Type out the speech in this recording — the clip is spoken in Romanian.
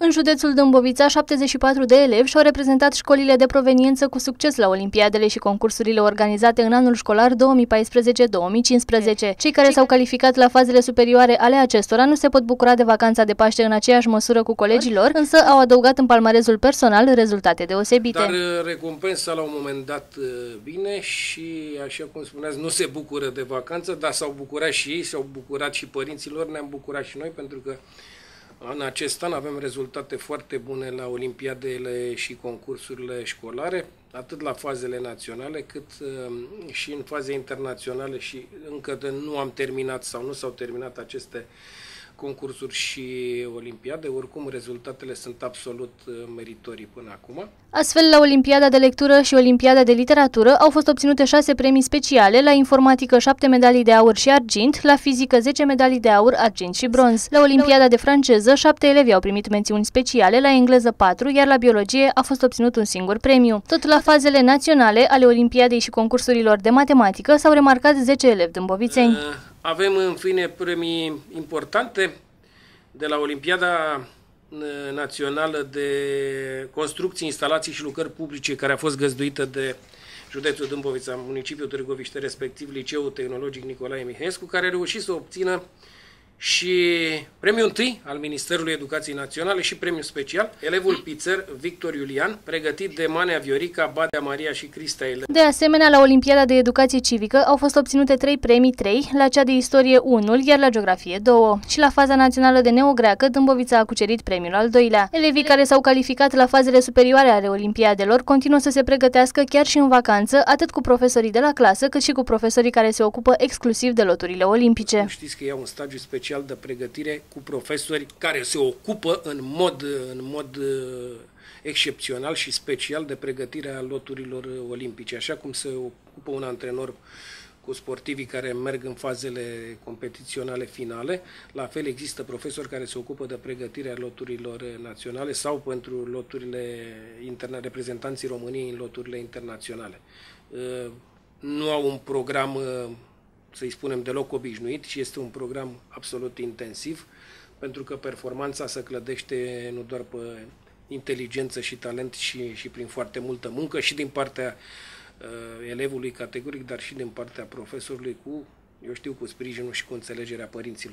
În județul Dâmbovița, 74 de elevi și-au reprezentat școlile de proveniență cu succes la olimpiadele și concursurile organizate în anul școlar 2014-2015. Cei care s-au calificat la fazele superioare ale acestora nu se pot bucura de vacanța de Paște în aceeași măsură cu colegilor, însă au adăugat în palmarezul personal rezultate deosebite. Dar uh, recompensa la un moment dat uh, bine și, așa cum spuneați, nu se bucură de vacanță, dar s-au bucurat și ei, s-au bucurat și părinților, ne-am bucurat și noi, pentru că în acest an avem rezultate foarte bune la olimpiadele și concursurile școlare, atât la fazele naționale, cât uh, și în faze internaționale și încă de nu am terminat sau nu s-au terminat aceste concursuri și olimpiade. Oricum, rezultatele sunt absolut uh, meritorii până acum. Astfel, la Olimpiada de Lectură și Olimpiada de Literatură au fost obținute șase premii speciale, la informatică șapte medalii de aur și argint, la fizică 10 medalii de aur, argint și bronz. La Olimpiada de franceză, șapte elevi au primit mențiuni speciale, la engleză 4, iar la biologie a fost obținut un singur premiu. Tot la fazele naționale ale Olimpiadei și concursurilor de matematică s-au remarcat 10 elevi dâmbovițeni. Uh, avem în fine premii importante de la Olimpiada Națională de Construcții, Instalații și Lucrări Publice, care a fost găzduită de județul Dâmbovița, municipiul Târgoviște, respectiv Liceul Tehnologic Nicolae Mihescu, care a reușit să obțină și premiul întâi al Ministerului Educației Naționale și premiul special, elevul pițăr Victor Iulian, pregătit de Manea Viorica, Badea Maria și Cristael. De asemenea, la Olimpiada de Educație Civică au fost obținute trei premii, 3, la cea de istorie 1, iar la geografie 2. Și la faza națională de neogreacă, Dâmbovița a cucerit premiul al doilea. Elevii care s-au calificat la fazele superioare ale Olimpiadelor continuă să se pregătească chiar și în vacanță, atât cu profesorii de la clasă, cât și cu profesorii care se ocupă exclusiv de loturile olimpice. Știți că iau un stagiu special special de pregătire cu profesori care se ocupă în mod, în mod uh, excepțional și special de pregătirea loturilor olimpice, așa cum se ocupă un antrenor cu sportivii care merg în fazele competiționale finale. La fel există profesori care se ocupă de pregătirea loturilor naționale sau pentru loturile interna, reprezentanții României în loturile internaționale. Uh, nu au un program uh, să-i spunem, deloc obișnuit și este un program absolut intensiv, pentru că performanța se clădește nu doar pe inteligență și talent și, și prin foarte multă muncă și din partea uh, elevului categoric, dar și din partea profesorului cu, eu știu, cu sprijinul și cu înțelegerea părinților.